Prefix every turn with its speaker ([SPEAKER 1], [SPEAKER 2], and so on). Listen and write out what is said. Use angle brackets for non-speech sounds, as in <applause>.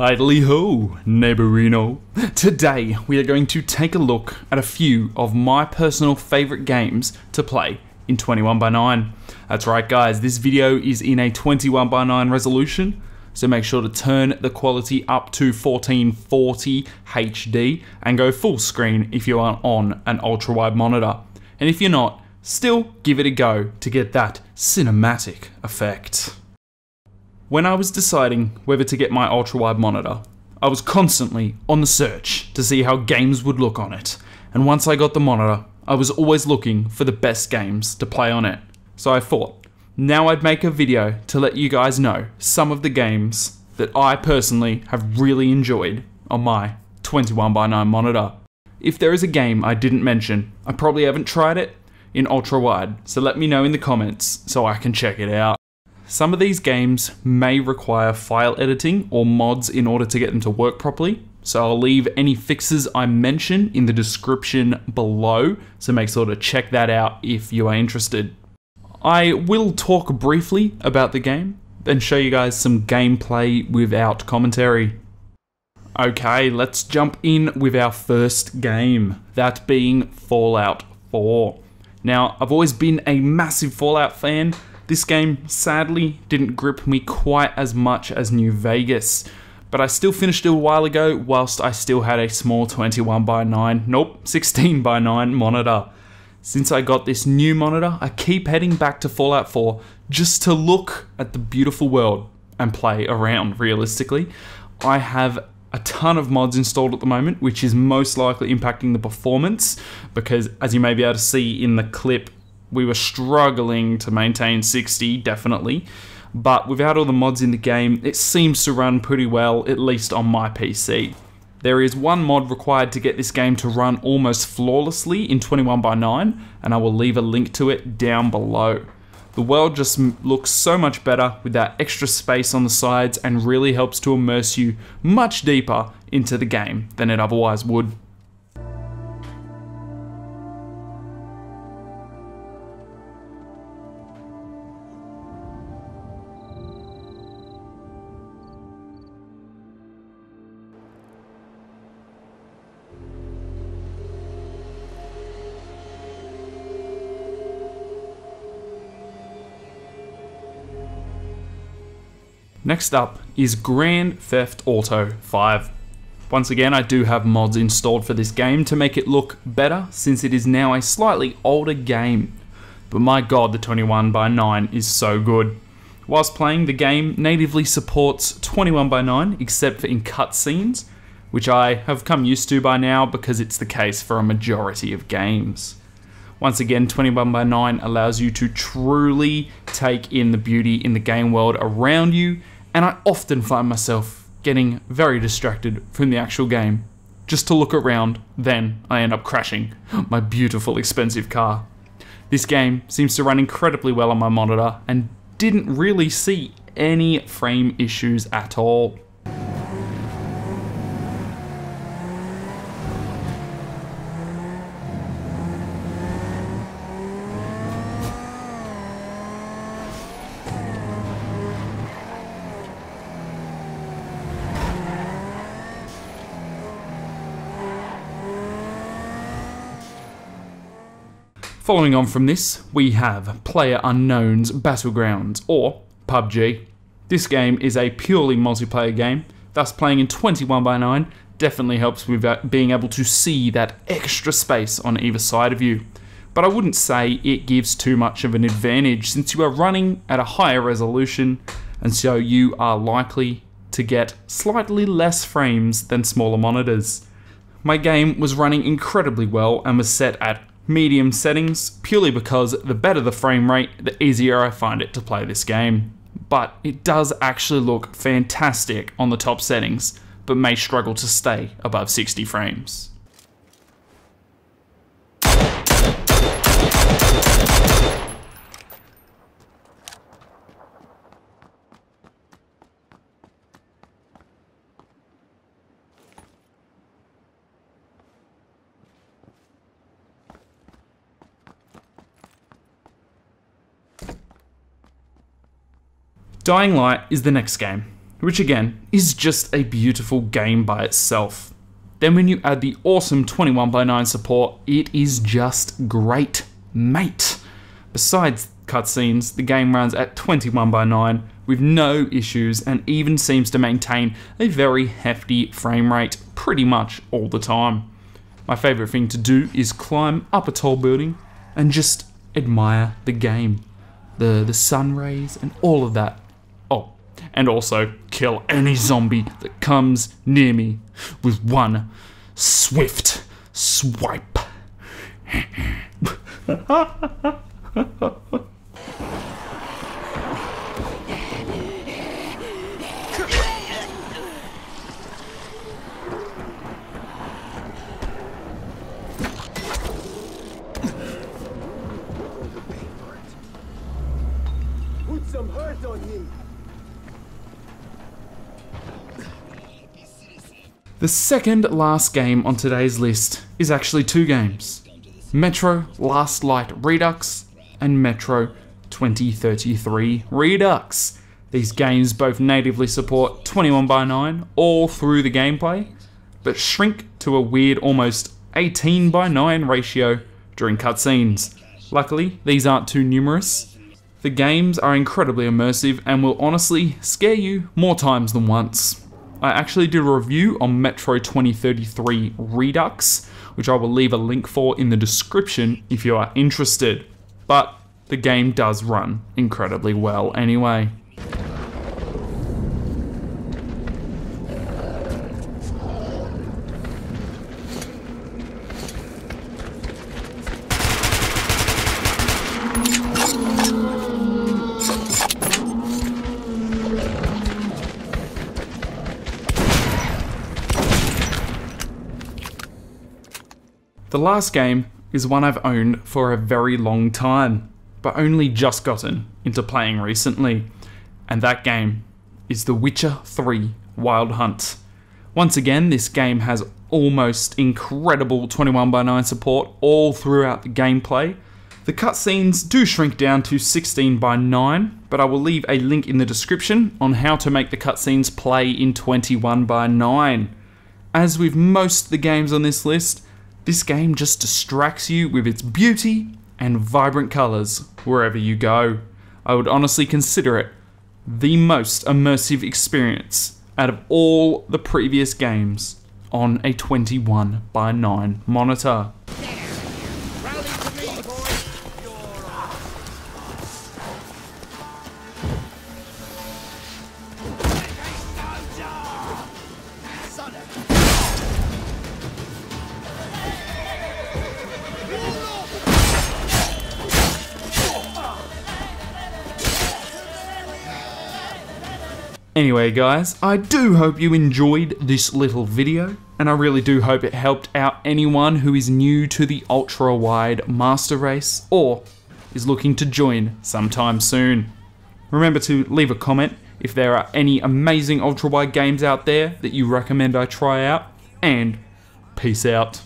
[SPEAKER 1] Idly ho, neighborino. Today we are going to take a look at a few of my personal favorite games to play in 21 by 9. That's right guys, this video is in a 21 by 9 resolution, so make sure to turn the quality up to 1440 HD and go full screen if you are on an ultra wide monitor. And if you're not, still give it a go to get that cinematic effect. When I was deciding whether to get my ultra wide monitor, I was constantly on the search to see how games would look on it. And once I got the monitor, I was always looking for the best games to play on it. So I thought, now I'd make a video to let you guys know some of the games that I personally have really enjoyed on my 21 by 9 monitor. If there is a game I didn't mention, I probably haven't tried it in ultra wide, so let me know in the comments so I can check it out. Some of these games may require file editing or mods in order to get them to work properly, so I'll leave any fixes I mention in the description below, so make sure to check that out if you are interested. I will talk briefly about the game, then show you guys some gameplay without commentary. Okay, let's jump in with our first game, that being Fallout 4. Now, I've always been a massive Fallout fan, this game sadly didn't grip me quite as much as New Vegas, but I still finished it a while ago whilst I still had a small 21 by 9, nope, 16 by 9 monitor. Since I got this new monitor, I keep heading back to Fallout 4 just to look at the beautiful world and play around realistically. I have a ton of mods installed at the moment, which is most likely impacting the performance because as you may be able to see in the clip, we were struggling to maintain 60, definitely. But without all the mods in the game, it seems to run pretty well, at least on my PC. There is one mod required to get this game to run almost flawlessly in 21 by 9 and I will leave a link to it down below. The world just looks so much better with that extra space on the sides and really helps to immerse you much deeper into the game than it otherwise would. Next up is Grand Theft Auto 5. Once again, I do have mods installed for this game to make it look better since it is now a slightly older game. But my god, the 21 by 9 is so good. Whilst playing, the game natively supports 21 by 9 except for in cutscenes, which I have come used to by now because it's the case for a majority of games. Once again, 21 by 9 allows you to truly take in the beauty in the game world around you and I often find myself getting very distracted from the actual game. Just to look around, then I end up crashing my beautiful expensive car. This game seems to run incredibly well on my monitor and didn't really see any frame issues at all. Following on from this, we have Player Unknown's Battlegrounds, or PUBG. This game is a purely multiplayer game, thus playing in 21 by 9 definitely helps with uh, being able to see that extra space on either side of you. But I wouldn't say it gives too much of an advantage since you are running at a higher resolution and so you are likely to get slightly less frames than smaller monitors. My game was running incredibly well and was set at medium settings purely because the better the frame rate, the easier I find it to play this game. But it does actually look fantastic on the top settings, but may struggle to stay above 60 frames. Dying Light is the next game. which again is just a beautiful game by itself. Then when you add the awesome 21 by 9 support, it is just great, mate. Besides cutscenes, the game runs at 21 by 9 with no issues and even seems to maintain a very hefty frame rate pretty much all the time. My favourite thing to do is climb up a tall building and just admire the game. The, the sun rays and all of that. And also kill any zombie that comes near me with one swift swipe. <laughs>
[SPEAKER 2] Put some hurt on him.
[SPEAKER 1] The second last game on today's list is actually two games Metro Last Light Redux and Metro 2033 Redux. These games both natively support 21 by 9 all through the gameplay, but shrink to a weird almost 18 by 9 ratio during cutscenes. Luckily, these aren't too numerous. The games are incredibly immersive and will honestly scare you more times than once. I actually did a review on Metro 2033 Redux, which I will leave a link for in the description if you are interested. But the game does run incredibly well anyway. The last game is one I've owned for a very long time, but only just gotten into playing recently, and that game is The Witcher 3 Wild Hunt. Once again, this game has almost incredible 21 by 9 support all throughout the gameplay. The cutscenes do shrink down to 16 by 9, but I will leave a link in the description on how to make the cutscenes play in 21 by 9. As with most of the games on this list, this game just distracts you with its beauty and vibrant colours wherever you go. I would honestly consider it the most immersive experience out of all the previous games on a 21 by 9 monitor. Anyway, guys, I do hope you enjoyed this little video, and I really do hope it helped out anyone who is new to the ultra wide master race or is looking to join sometime soon. Remember to leave a comment if there are any amazing ultra wide games out there that you recommend I try out, and peace out.